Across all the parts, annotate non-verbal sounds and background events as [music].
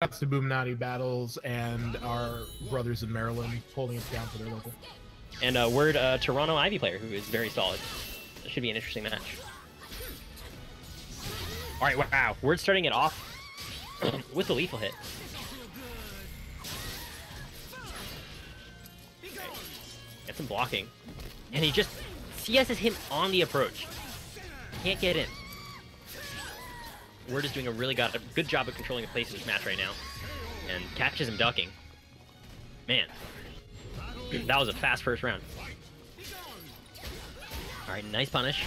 Shouts to Boominati Battles and our brothers in Maryland holding it down for their local. And uh, word uh, Toronto Ivy player who is very solid. It should be an interesting match. All right, wow. Word starting it off [clears throat] with the lethal hit. Get some blocking. And he just CSs him on the approach. Can't get in. Word is doing a really good, a good job of controlling the pace of this match right now. And catches him ducking. Man. [clears throat] that was a fast first round. Alright, nice punish.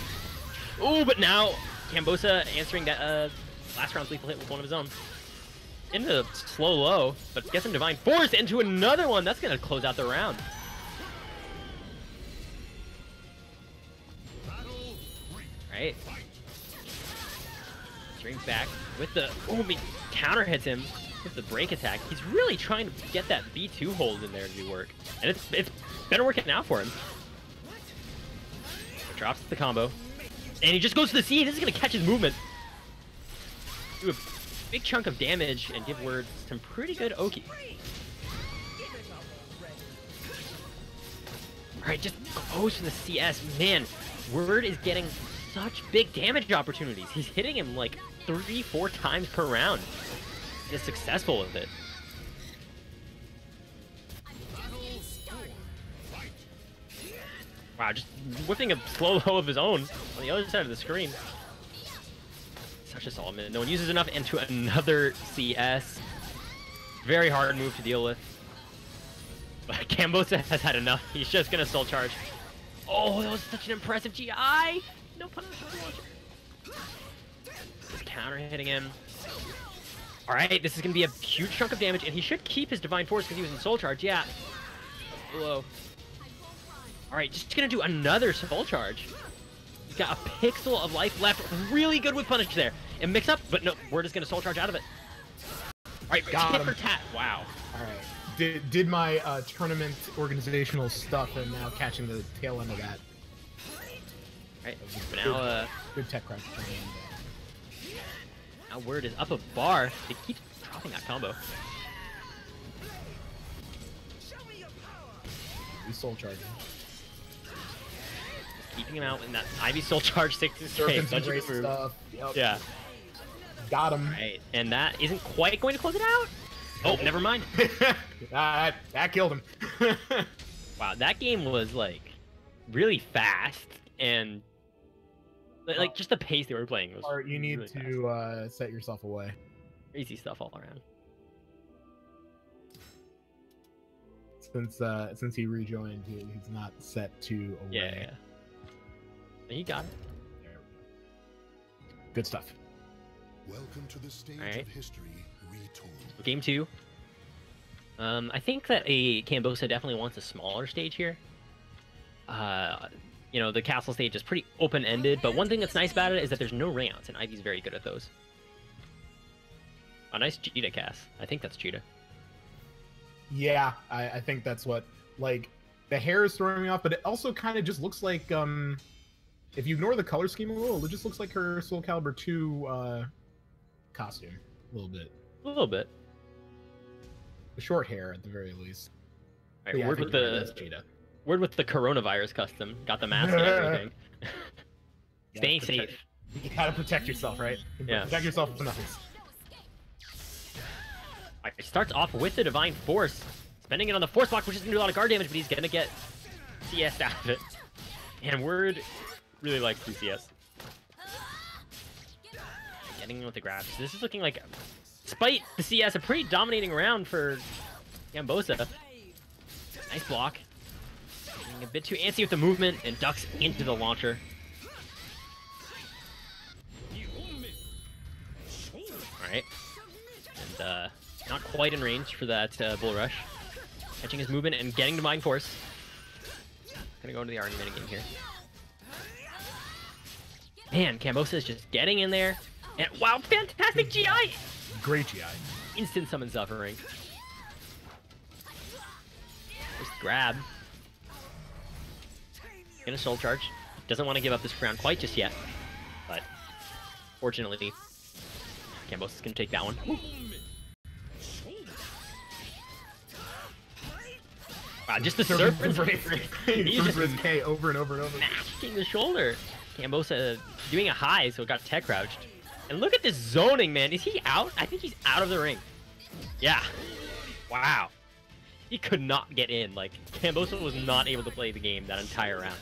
Oh, but now Cambosa answering that uh, last round's lethal hit with one of his own. Into slow low, but gets him Divine Force into another one. That's going to close out the round. Right. Strings back with the... Oh, he counter hits him with the break attack. He's really trying to get that B2 hold in there to do work. And it's, it's been working out for him. Drops the combo. And he just goes to the C. This is going to catch his movement. Do a big chunk of damage and give Word some pretty good Oki. Alright, just goes to the CS. Man, Word is getting such big damage opportunities. He's hitting him like three, four times per round. He's successful with it. Wow, just whipping a slow [laughs] low of his own on the other side of the screen. Such a solid minute. No one uses enough into another CS. Very hard move to deal with. But [laughs] Cambosa has had enough. He's just gonna soul charge. Oh, that was such an impressive GI! No punish Just counter hitting him. Alright, this is gonna be a huge chunk of damage, and he should keep his Divine Force because he was in Soul Charge, yeah. Low. Alright, just gonna do another Soul Charge. He's got a pixel of life left. Really good with Punish there. And mix up, but no, we're just gonna Soul Charge out of it. Alright, Got tit him. for tat. Wow. Alright. Did, did my uh, tournament organizational stuff and now catching the tail end of that. Alright, but now, uh, Good tech crunch. now Word is up a bar. They keep dropping that combo. He's soul charging. Keeping him out in that Ivy Soul Charge 6 is Surfing some such a stuff. Yep. Yeah. Got him. Right, and that isn't quite going to close it out. Oh, never mind. [laughs] that, that killed him. [laughs] Wow, that game was like really fast and li- like just the pace they were playing was or you need really fast. to uh, set yourself away. crazy stuff all around. Since uh, since he rejoined, he, he's not set to away. Yeah, yeah. And He got it. There we go. Good stuff. Welcome to the stage Alright. of history retold. Game two. Um, I think that a Cambosa definitely wants a smaller stage here. Uh, you know, the castle stage is pretty open-ended, but one thing that's nice about it is that there's no ringouts, and Ivy's very good at those. A nice Cheetah cast. I think that's Cheetah. Yeah, I, I think that's what like the hair is throwing me off, but it also kind of just looks like um if you ignore the color scheme a little, it just looks like her Soul Calibur 2 uh costume a little bit. A little bit. The short hair at the very least. All right, yeah, I word think with the. Word with the coronavirus custom. Got the mask and everything. Stay protect- safe. You gotta protect yourself, right? Yeah. Protect yourself from nothing. Alright, it starts off with the Divine Force. Spending it on the Force block, which is going to do a lot of guard damage, but he's going to get CS out of it. And Word really likes CS. Getting in with the grabs. This is looking like, despite the CS, a pretty dominating round for Cambosa. Nice block. Getting a bit too antsy with the movement and ducks into the launcher. Alright. And uh, not quite in range for that uh, Bull Rush. Catching his movement and getting to Mind Force. Gonna go into the argument again here. Man, Cambosa is just getting in there. And wow, fantastic GI! Great GI. Instant summon suffering. Just grab gonna soul charge. Doesn't want to give up this round quite just yet, but fortunately, Cambos is gonna take that one. Wow, just the serpent raise K over and over and over. Smashing the shoulder. Cambosa uh, doing a high, so it got tech crouched. And look at this zoning, man. Is he out? I think he's out of the ring. Yeah. Wow. He could not get in. Like, Cambosa was not able to play the game that entire round.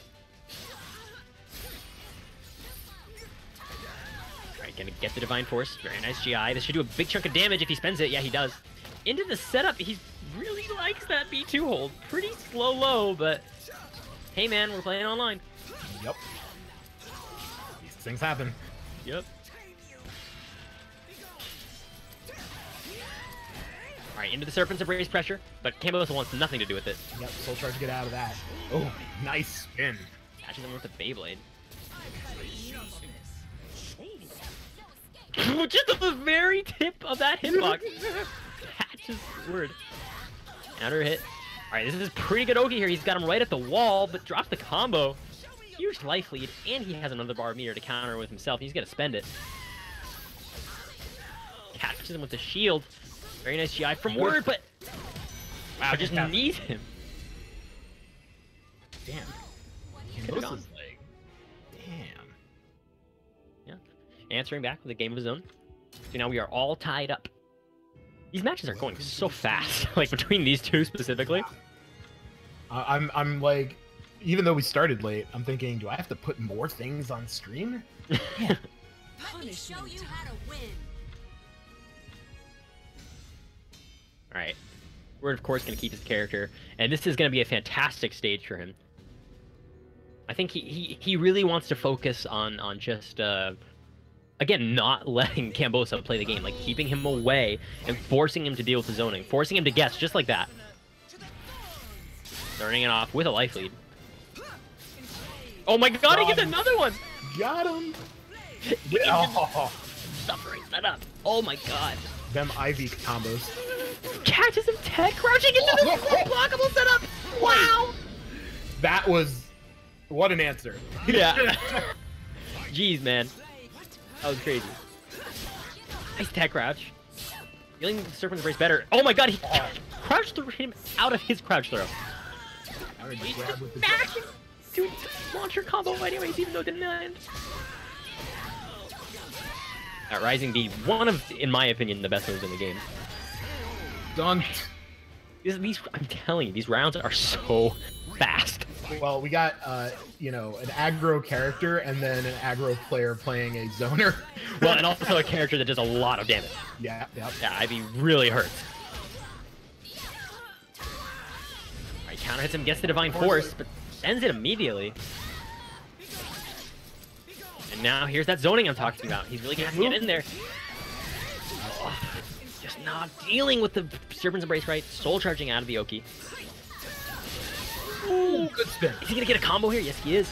Gonna get the Divine Force. Very nice GI. This should do a big chunk of damage if he spends it. Yeah, he does. Into the setup, he really likes that B2 hold. Pretty slow low, but hey man, we're playing online. Yep. These things happen. Yep. Alright, into the Serpent's Embrace pressure, but Cambosa wants nothing to do with it. Yep. Soul charge. Get out of that. Oh, nice spin. Catching them with the Beyblade. [laughs] Just at the very tip of that hitbox. [laughs] Catches word. Counter hit. Alright, this is pretty good Oki here. He's got him right at the wall, but drops the combo. Huge life lead, and he has another bar meter to counter with himself. He's gonna spend it. Catches him with the shield. Very nice GI from Word, but wow, just needs him. Damn. Could've gone. Answering back with a game of his own. So now we are all tied up. These matches are going so fast, [laughs] like between these two specifically. Uh, I'm I'm like, even though we started late, I'm thinking, do I have to put more things on stream? Let me show you how to win. All right, we're of course going to keep his character, and this is going to be a fantastic stage for him. I think he, he, he really wants to focus on on just uh, again not [laughs] letting Cambosa play the game, like keeping him away and forcing him to deal with the zoning, forcing him to guess just like that. Turning it off with a life lead. Oh my god, he gets God. another one! Got him. Oh, suffering setup. Oh my god. them Ivy combos. Catches him tech crouching into the [laughs] blockable setup! Wow! That was what an answer. Yeah. [laughs] Jeez, man. That was crazy. Nice tech crouch. Feeling the Serpent's Embrace better. Oh my god, he uh-huh. crouched threw him out of his crouch throw. I would He just with the- mashed him to launcher combo anyways, even though it didn't land. That Rising D, one of, in my opinion, the best moves in the game. Done. These, these, I'm telling you, these rounds are so fast. Well, we got uh, you know, an aggro character and then an aggro player playing a zoner. [laughs] Well, and also a character that does a lot of damage. yeah, yeah. Yeah, I'd be really hurt. Alright, counter hits him, gets the Divine Force, but ends it immediately. And now here's that zoning I'm talking about. He's really gonna have to get in there. Not dealing with the Serpent's Embrace right. Soul charging out of the Oki. Ooh, good spin. Is he gonna get a combo here? Yes, he is.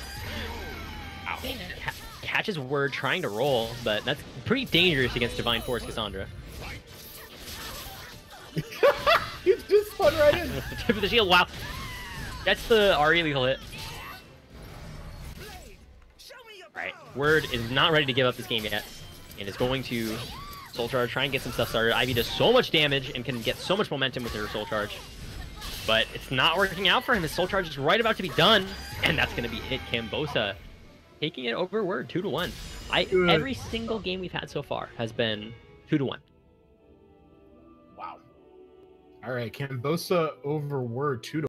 Wow. Ca- catches word trying to roll, but that's pretty dangerous against Divine Force Cassandra. [laughs] He's just spun right in. With the tip of the shield, wow. That's the Ari lethal hit. Right, Word is not ready to give up this game yet, and is going to Soul Charge, try and get some stuff started. Ivy does so much damage and can get so much momentum with her Soul Charge. But it's not working out for him. His Soul Charge is right about to be done, and that's going to be it. Cambosa taking it over Word, 2 to 1. I, Good. every single game we've had so far has been 2 to 1. Wow. All right, Cambosa over word two to